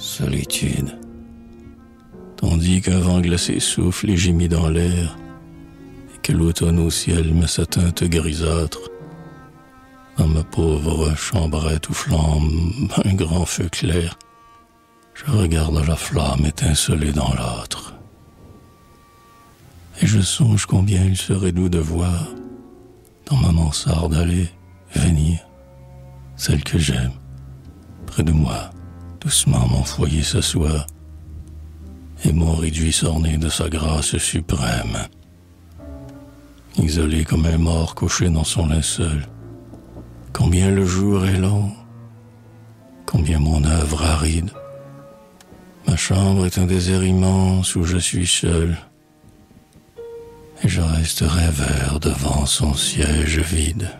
solitude. Tandis qu'un vent glacé souffle et gémit dans l'air, et que l'automne au ciel met sa teinte grisâtre, dans ma pauvre chambrette où flambe un grand feu clair, je regarde la flamme étinceler dans l'âtre. Et je songe combien il serait doux de voir, dans ma mansarde aller, venir, celle que j'aime, près de moi, doucement mon foyer s'assoit, et mon réduit s'orner de sa grâce suprême. Isolé comme un mort couché dans son linceul, combien le jour est long, combien mon œuvre aride. Ma chambre est un désert immense où je suis seul, et je reste rêveur devant son siège vide.